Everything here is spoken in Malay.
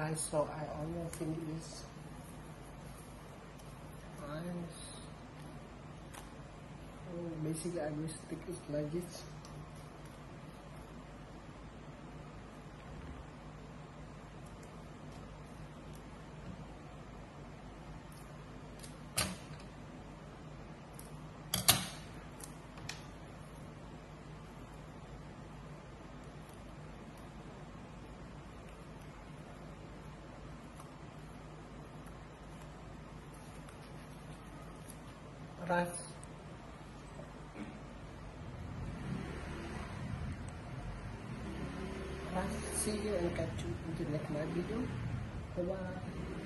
rice so I think this rice oh, basically I will stick it like this catch you in the next my video bye bye